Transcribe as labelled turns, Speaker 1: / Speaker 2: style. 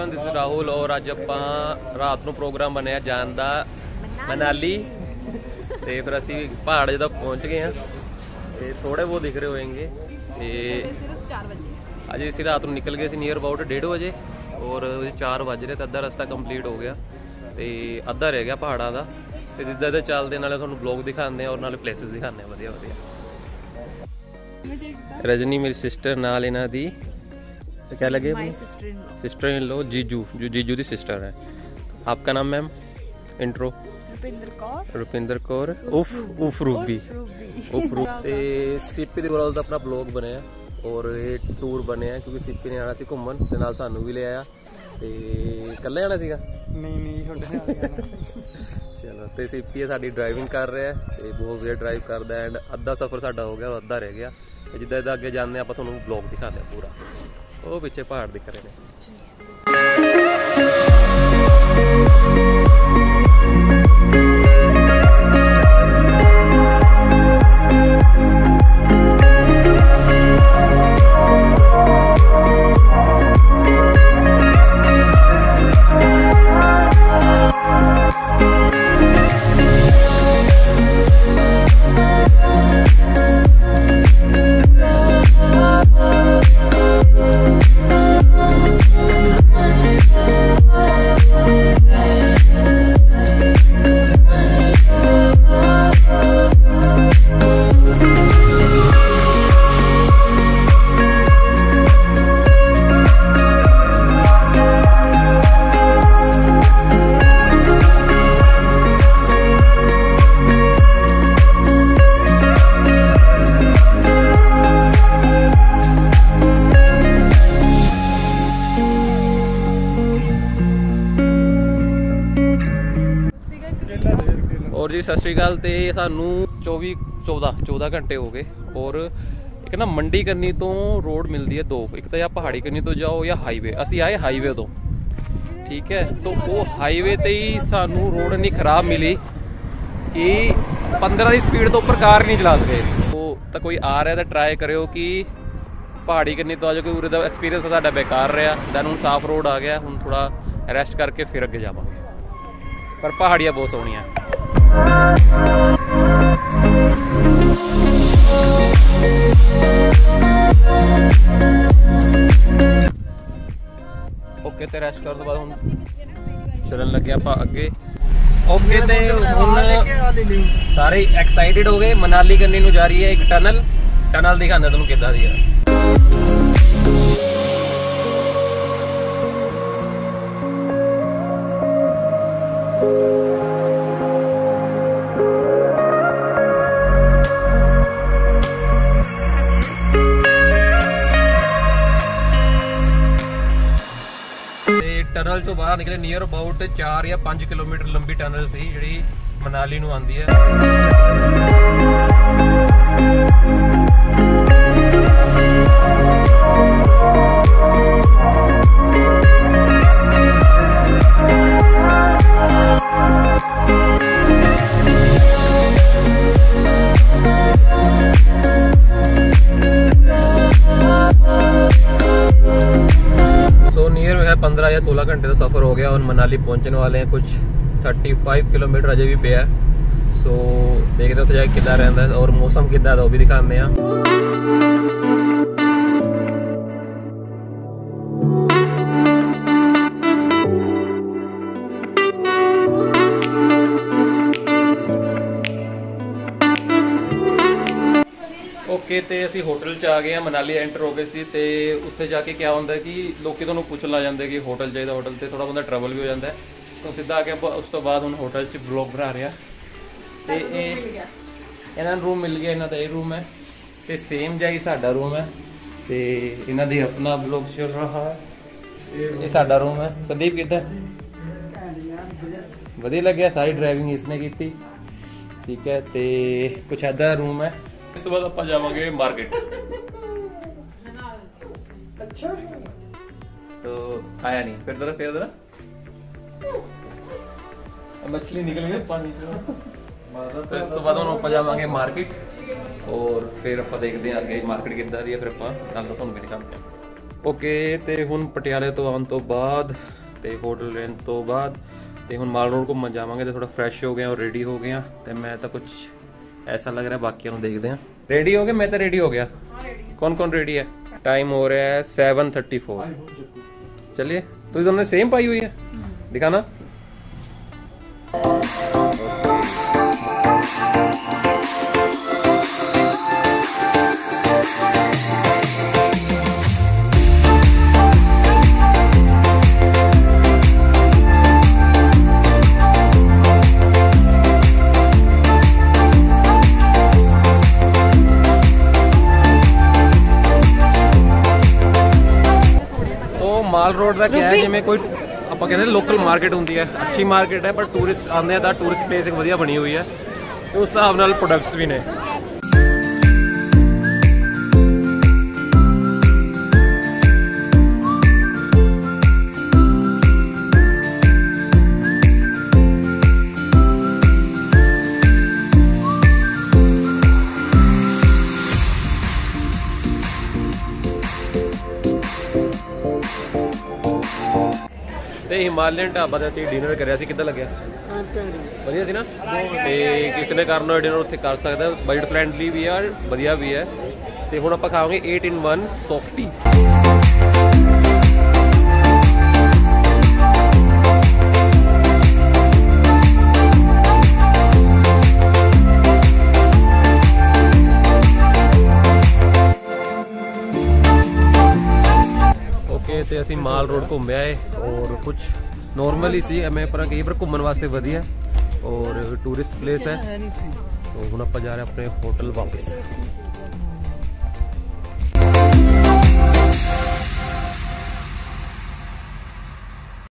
Speaker 1: Everyone this is Rahul ਔਰ ਅੱਜ ਆਪਾਂ ਰਾਤ ਨੂੰ ਪ੍ਰੋਗਰਾਮ ਬਣਿਆ ਜਾਣ ਦਾ ਮਨਾਲੀ ਤੇ ਫਿਰ ਅਸੀਂ ਪਹਾੜ ਜਦੋਂ ਪਹੁੰਚ ਗਏ ਆ ਤੇ ਥੋੜੇ ਬਹੁਤ ਦਿਖ ਰਹੇ ਹੋਣਗੇ ਤੇ
Speaker 2: ਸਿਰਫ 4 ਵਜੇ
Speaker 1: ਅੱਜ ਅਸੀਂ ਰਾਤ ਨੂੰ ਨਿਕਲ ਗਏ ਸੀ ਨੀਅਰ ਅਬਾਊਟ 1:30 ਵਜੇ ਔਰ 4 ਵਜ ਰਹੇ ਤਾਂ ਅੱਧਾ ਰਸਤਾ ਕੰਪਲੀਟ ਹੋ ਗਿਆ ਤੇ ਅੱਧਾ ਰਹਿ ਗਿਆ ਪਹਾੜਾਂ ਦਾ ਤੇ ਜਿੱਦਾਂ ਜਿੱਦਾਂ ਚੱਲਦੇ ਨਾਲੇ ਤੁਹਾਨੂੰ ਬਲੌਗ ਦਿਖਾਉਂਦੇ ਆ ਔਰ ਨਾਲੇ ਪਲੇਸਿਸ ਦਿਖਾਉਂਦੇ ਆ ਵਧੀਆ ਵਧੀਆ ਰਜਨੀ ਮੇਰੀ ਸਿਸਟਰ ਨਾਲ ਇਹਨਾਂ ਦੀ क्या लगे
Speaker 2: ਮਾਈ ਸਿਸਟਰ ਇਨ ਲਾ
Speaker 1: सिस्टर इन लो जीजू जो जीजू दी सिस्टर है आपका नाम मैम इंट्रो
Speaker 2: ਰੁਪਿੰਦਰ ਕੌਰ
Speaker 1: रुपिंदर कौर उफ उफ रूबी उफ रूब ਤੇ ਸੀਪੀ ਦੇ ਕੋਲ ਦਾ ਆਪਣਾ ਬਲੌਗ ਬਣਿਆ ਔਰ ਇਹ ਟੂਰ ਬਣਿਆ ਕਿਉਂਕਿ ਸੀਪੀ ਨੇ ਆਣਾ ਸੀ ਘੁੰਮਣ ਤੇ ਨਾਲ ਸਾਨੂੰ ਵੀ ਲੈ ਆਇਆ ਤੇ ਇਕੱਲੇ ਆਣਾ ਸੀਗਾ
Speaker 3: ਨਹੀਂ ਨਹੀਂ ਛੋਟੇ ਨਾਲ
Speaker 1: ਚਲੋ ਤੇ ਸੀਪੀ ਸਾਡੀ ਡਰਾਈਵਿੰਗ ਕਰ ਰਿਹਾ ਹੈ ਤੇ ਬਹੁਤ ਵਧੀਆ ਡਰਾਈਵ ਕਰਦਾ ਐਂਡ ਅੱਧਾ ਸਫ਼ਰ ਸਾਡਾ ਹੋ ਗਿਆ ਔਰ ਅੱਧਾ ਰਹਿ ਗਿਆ ਤੇ ਜਿੱਦਾਂ ਜਿੱਦਾਂ ਅੱਗੇ ਜਾਂਦੇ ਹਾਂ, ਆਪਾਂ ਤੁਹਾਨੂੰ ਬਲੌਗ ਦਿਖਾਉਂਦੇ ਹਾਂ ਪੂਰਾ ਉਹ ਪਿੱਛੇ ਪਹਾੜ ਦਿਖ ਰਹੇ ਨੇ। ਔਰ ਜੀ, ਸਤਿ ਸ਼੍ਰੀ ਅਕਾਲ ਤੇ ਸਾਨੂੰ 24 14 14 ਘੰਟੇ ਹੋ ਗਏ ਔਰ ਇੱਕ ਨਾ ਮੰਡੀ ਕਰਨੀ ਤੋਂ ਰੋਡ ਮਿਲਦੀ ਹੈ ਦੋ, ਇੱਕ ਤਾਂ ਜਾਂ ਪਹਾੜੀ ਕਰਨੀ ਤੋਂ ਜਾਓ ਜਾਂ ਹਾਈਵੇ ਅਸੀਂ ਆਏ ਹਾਈਵੇ ਤੋਂ। ਠੀਕ ਹੈ, ਤਾਂ ਉਹ ਹਾਈਵੇ ਤੇ ਹੀ ਸਾਨੂੰ ਰੋਡ ਇੰਨੀ ਖਰਾਬ ਮਿਲੀ ਕਿ 15 ਦੀ ਸਪੀਡ ਤੋਂ ਉੱਪਰ ਕਾਰ ਨਹੀਂ ਚਲਾ ਸਕਦੇ ਉਹ ਤਾਂ ਕੋਈ ਆ ਰਿਹਾ ਤਾਂ ਟਰਾਈ ਕਰਿਓ ਕਿ ਪਹਾੜੀ ਕਰਨੀ ਤੋਂ ਆ ਜਾਓ ਕਿ ਉਰੇ ਦਾ ਐਕਸਪੀਰੀਅੰਸ ਸਾਡਾ ਬੇਕਾਰ ਰਿਹਾ। ਦੈਨ ਹੁਣ ਸਾਫ਼ ਰੋਡ ਆ ਗਿਆ, ਹੁਣ ਥੋੜਾ ਰੈਸਟ ਕਰਕੇ ਫਿਰ ਅੱਗੇ ਜਾਵਾਂਗੇ। ਪਰ ਪਹਾੜੀਆਂ ਬਹੁਤ ਸੋਹਣੀਆਂ। ਓਕੇ ਤੇ ਰੈਸਟ ਕਰਨ ਤੋਂ ਬਾਅਦ ਹੁਣ ਚੱਲਣ ਲੱਗੇ ਆਪਾਂ ਅੱਗੇ। ਓਕੇ ਤੇ ਹੁਣ ਸਾਰੇ ਐਕਸਾਈਟਿਡ ਹੋ ਗਏ। ਮਨਾਲੀ ਕਰਨੀ ਨੂੰ ਜਾ ਰਹੀ ਹੈ ਇੱਕ ਟਨਲ ਟਨਲ ਦਿਖਾਉਂਦਾ ਤੁਹਾਨੂੰ ਕਿੱਦਾਂ ਦੀ ਆ। ਟਨਲ ਤੋਂ ਬਾਹਰ ਨਿਕਲੇ ਨੀਅਰ ਅਬਾਊਟ 4 ਜਾਂ 5 ਕਿਲੋਮੀਟਰ ਲੰਬੀ ਟਨਲ ਸੀ, ਜਿਹੜੀ ਮਨਾਲੀ ਨੂੰ ਆਉਂਦੀ ਹੈ। या 16 घंटे तो का सफ़र हो गया और मनाली पहुँचने वाले हैं कुछ 35 किलोमीटर अजय भी पे है। सो देखते हो तो जाए कितना रहता है और मौसम कि तो वो भी दिखाने हैं। ਓਕੇ ਤੇ ਅਸੀਂ ਹੋਟਲ ਚ ਆ ਗਏ ਆ ਮਨਾਲੀ ਐਂਟਰ ਹੋ ਗਏ ਸੀ ਤੇ ਉੱਥੇ ਜਾ ਕੇ ਕੀ ਹੁੰਦਾ ਕਿ ਲੋਕੀ ਤੁਹਾਨੂੰ ਪੁੱਛਣ ਲੱਗ ਜਾਂਦੇ ਕਿ ਹੋਟਲ ਚਾਹੀਦਾ ਹੋਟਲ ਤੇ ਥੋੜਾ ਬੰਦਾ ਟਰਬਲ ਵੀ ਹੋ ਜਾਂਦਾ ਹੈ। ਤਾਂ ਸਿੱਧਾ ਆ ਕੇ ਆਪਾਂ ਉਸ ਤੋਂ ਬਾਅਦ ਹੁਣ ਹੋਟਲ ਚ ਬਲੌਗ ਬਣਾ ਰਿਹਾ ਤੇ ਇਹ ਇਹਨਾਂ ਨੂੰ ਰੂਮ ਮਿਲ ਗਿਆ ਇਹਨਾਂ ਦਾ ਇਹ ਰੂਮ ਹੈ। ਤੇ ਸੇਮ ਜਾਈ ਸਾਡਾ ਰੂਮ ਹੈ। ਤੇ ਇਹਨਾਂ ਦੀ ਆਪਣਾ ਬਲੌਗ ਚੱਲ ਰਿਹਾ ਹੈ। ਇਹ ਸਾਡਾ ਰੂਮ ਹੈ। ਸੰਦੀਪ ਕਿੱਦਾਂ? ਵਧੀਆ ਲੱਗਿਆ ਸਾਰੀ ਡਰਾਈਵਿੰਗ ਇਸਨੇ ਕੀਤੀ। ਠੀਕ ਹੈ ਤੇ ਕੁਛ ਐਦਾ ਰੂਮ ਹੈ। ਇਸ ਤੋਂ ਬਾਅਦ ਆਪਾਂ ਜਾਵਾਂਗੇ ਮਾਰਕੀਟ
Speaker 3: ਅੱਛਾ
Speaker 1: तो आया नहीं फिर जरा फिर जरा मछली निकल गई पानी से तो ਇਸ ਤੋਂ ਬਾਅਦ ਹੁਣ ਆਪਾਂ ਜਾਵਾਂਗੇ ਮਾਰਕੀਟ ਔਰ ਫਿਰ ਆਪਾਂ ਦੇਖਦੇ ਹਾਂ ਅੱਗੇ ਮਾਰਕੀਟ ਕਿੱਦਾਂ ਦੀ ਹੈ ਫਿਰ ਆਪਾਂ ਨਾਲ ਤੁਹਾਨੂੰ ਵੀ ਦਿਖਾਉਂਦੇ ਹਾਂ ਓਕੇ ਤੇ ਹੁਣ ਪਟਿਆਲੇ ਤੋਂ ਆਉਣ ਤੋਂ ਬਾਅਦ ਤੇ ਹੋਟਲ ਲੈਣ ਤੋਂ ਬਾਅਦ ਤੇ ਹੁਣ ਮਾਲ ਰੋਡ ਘੁੰਮਣ ਜਾਵਾਂਗੇ ਤੇ ਥੋੜਾ ਫਰੈਸ਼ ਹੋ ਗਏ ਔਰ ਰੈਡੀ ਹੋ ਗਏ ਆ ਤੇ ਮੈਂ ਤਾਂ ਕੁਝ ऐसा लग रहा है बाकियों को देखते हैं। रेडी हो गए? मैं तो रेडी हो गया। कौन कौन रेडी है? टाइम हो रहा है सेवन थर्टी फोर चलिए तो सेम पाई हुई है। दिखाना। ਮਾਲ ਰੋਡ ਦਾ ਕਿਹਾ ਜਿਵੇਂ ਕੋਈ ਆਪਾਂ ਕਹਿੰਦੇ ਲੋਕਲ ਮਾਰਕੀਟ ਹੁੰਦੀ ਹੈ ਅੱਛੀ ਮਾਰਕੀਟ ਹੈ ਪਰ ਟੂਰਿਸਟ ਆਉਂਦੇ ਆ ਤਾਂ ਟੂਰਿਸਟ ਪਲੇਸ ਇੱਕ ਵਧੀਆ ਬਣੀ ਹੋਈ ਹੈ। ਤੇ ਉਸ ਹਿਸਾਬ ਨਾਲ ਪ੍ਰੋਡਕਟਸ ਵੀ ਨੇ। ਤੇ ਹਿਮਾਲਯਨ ਢਾਬਾ ਤੇ ਅਸੀਂ ਡਿਨਰ ਕਰਿਆ ਸੀ ਕਿੱਦਾਂ ਲੱਗਿਆ? ਵਧੀਆ। ਸੀ ਨਾ? ਤੇ ਕਿਸੇ ਨੇ ਕਰਨਾ ਹੋਏ ਡਿਨਰ ਉੱਥੇ ਕਰ ਸਕਦਾ ਬਜਟ ਫ੍ਰੈਂਡਲੀ ਵੀ ਆ ਵਧੀਆ ਵੀ ਹੈ। ਤੇ ਹੁਣ ਆਪਾਂ ਖਾਵਾਂਗੇ 8 ਇਨ 1 ਸੌਫਟੀ ਅਸੀਂ ਮਾਲ ਰੋਡ ਘੁੰਮਿਆ ਏ ਔਰ ਕੁਝ ਨਾਰਮਲ ਹੀ ਸੀ ਐਵੇਂ ਪਰ ਕਈ ਵਾਰ ਘੁੰਮਣ ਵਾਸਤੇ ਵਧੀਆ ਔਰ ਟੂਰਿਸਟ ਪਲੇਸ ਹੈ। ਤੋ ਹੁਣ ਆਪਾਂ ਜਾ ਰਹੇ ਆਪਣੇ ਹੋਟਲ ਵਾਪਸ।